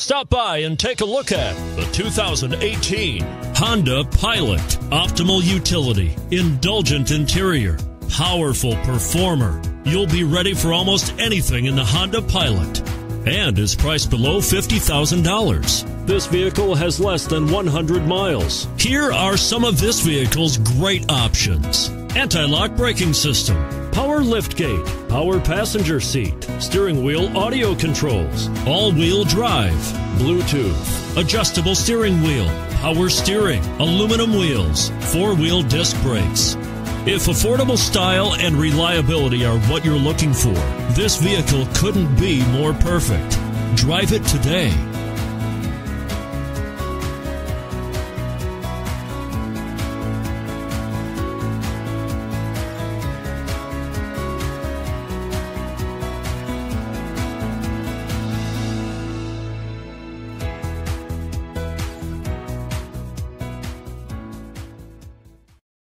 Stop by and take a look at the 2018 Honda Pilot. Optimal utility, indulgent interior, powerful performer. You'll be ready for almost anything in the Honda Pilot and is priced below $50,000. This vehicle has less than 100 miles. Here are some of this vehicle's great options. Anti-lock braking system, power liftgate, power passenger seat, steering wheel audio controls, all-wheel drive, Bluetooth, adjustable steering wheel, power steering, aluminum wheels, four-wheel disc brakes. If affordable style and reliability are what you're looking for, this vehicle couldn't be more perfect. Drive it today.